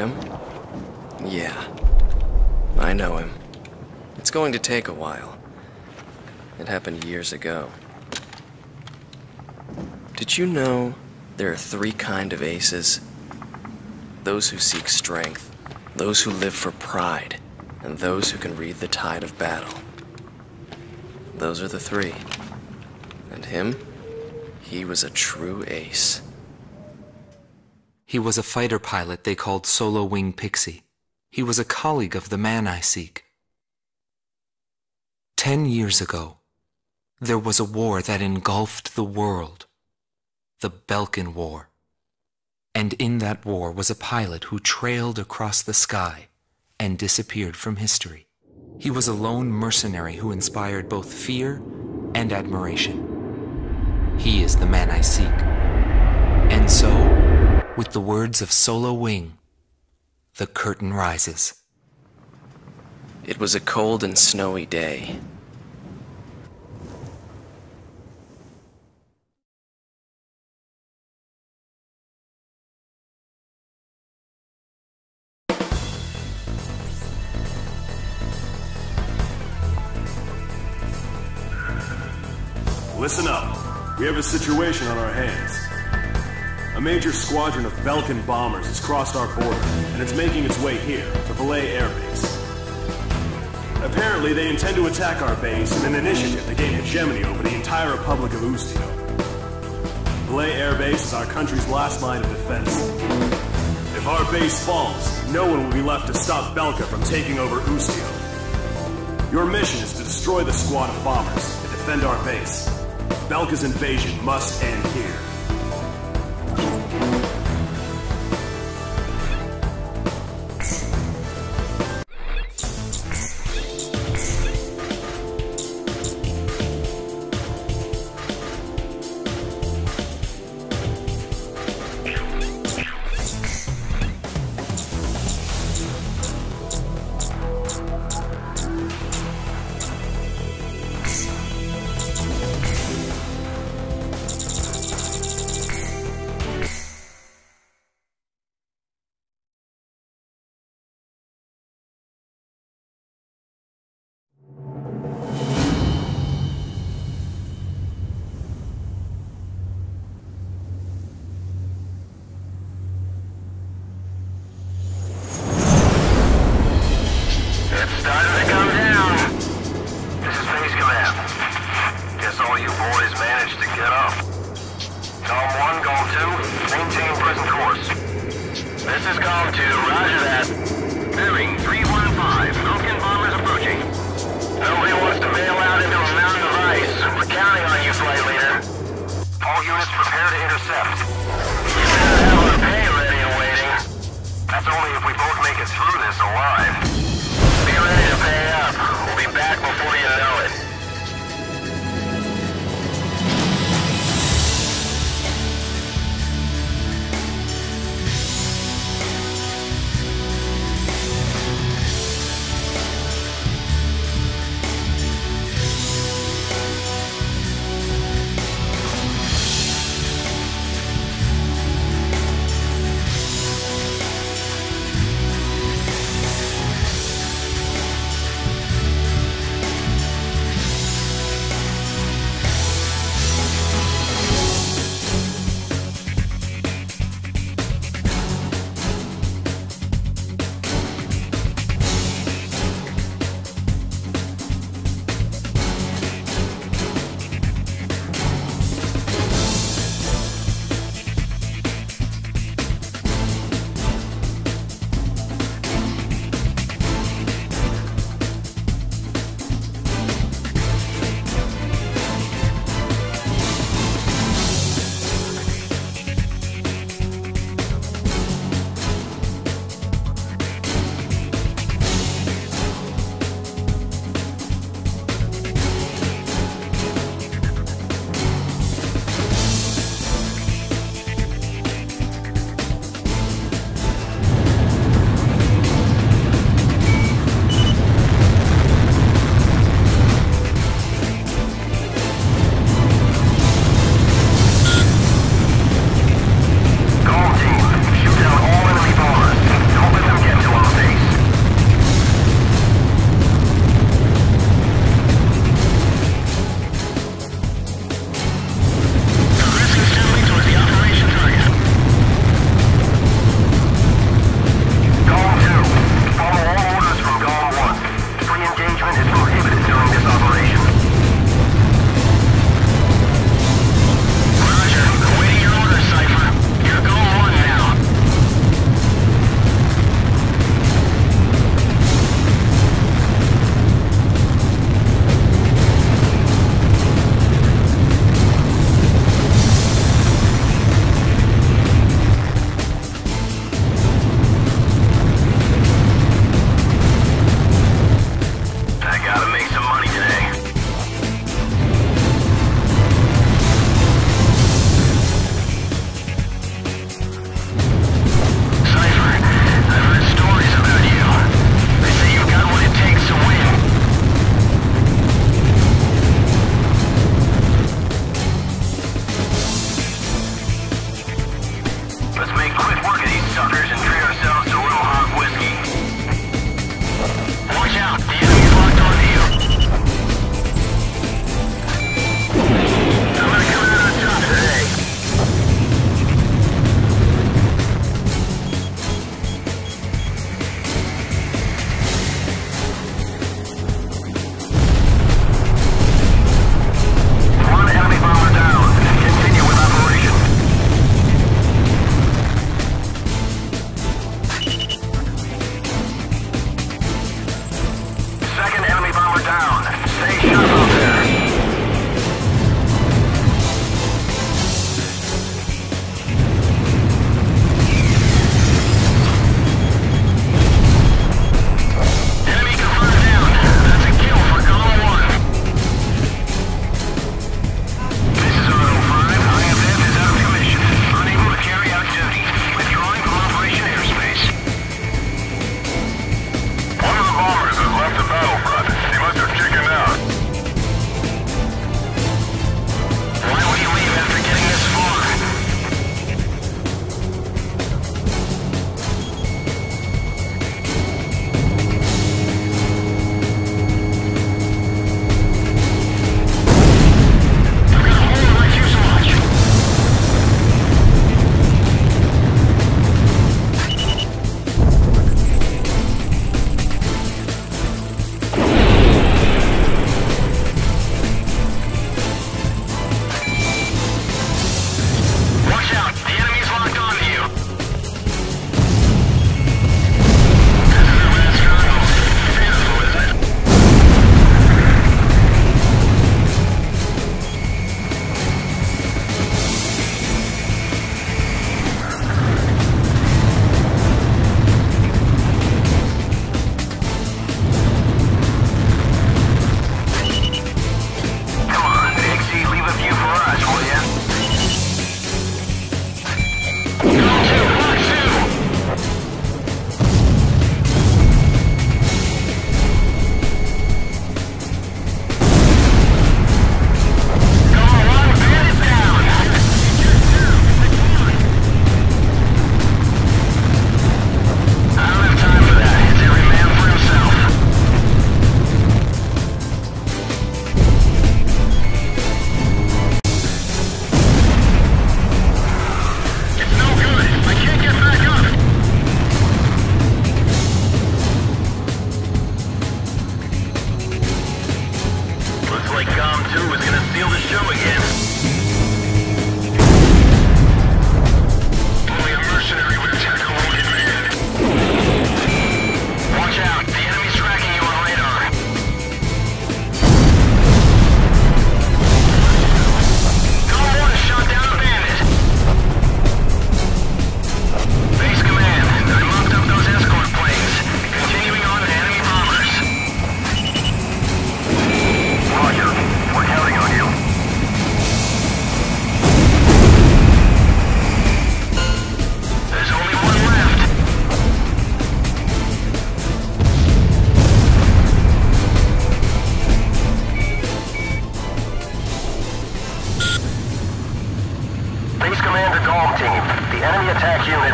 Him? Yeah. I know him. It's going to take a while. It happened years ago. Did you know there are three kind of aces? Those who seek strength, those who live for pride, and those who can read the tide of battle. Those are the three. And him? He was a true ace. He was a fighter pilot they called Solo Wing Pixie. He was a colleague of the man I seek. Ten years ago, there was a war that engulfed the world. The Belkan War. And in that war was a pilot who trailed across the sky and disappeared from history. He was a lone mercenary who inspired both fear and admiration. He is the man I seek. And so, with the words of Solo Wing, the curtain rises. It was a cold and snowy day. Listen up. We have a situation on our hands. A major squadron of Belkan bombers has crossed our border, and it's making its way here, to Valais Air Base. Apparently, they intend to attack our base in an initiative to gain hegemony over the entire Republic of Ustio. Valais Air Base is our country's last line of defense. If our base falls, no one will be left to stop Belka from taking over Ustio. Your mission is to destroy the squad of bombers and defend our base. Belka's invasion must end here. 2, maintain present course. This is Galm 2, roger. Bearing 315, Falcon bombers approaching. Nobody wants to bail out into a of ice. We're counting on you, flight leader. All units prepare to intercept. Our pay ready and waiting. That's only if we both make it through this alive. Be ready to pay up. Suckers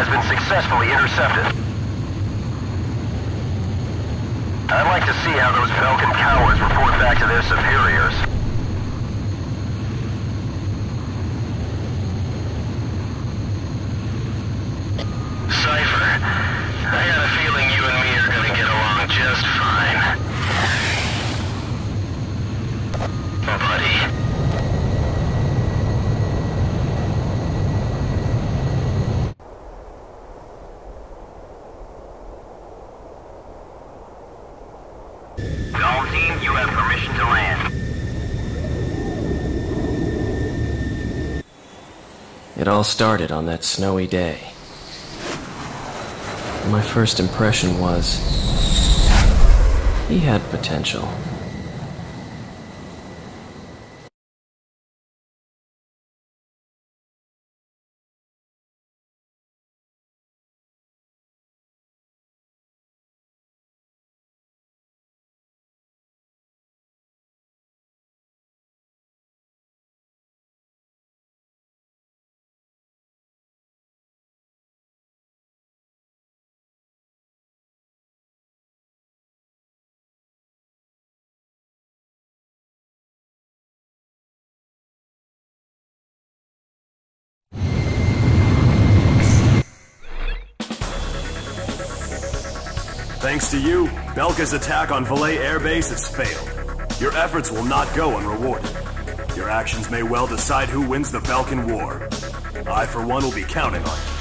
has been successfully intercepted. I'd like to see how those Belkan cowards report back to their superiors. It all started on that snowy day. My first impression was. He had potential. Thanks to you, Belka's attack on Valais Air Base has failed. Your efforts will not go unrewarded. Your actions may well decide who wins the Belkan War. I, for one, will be counting on you.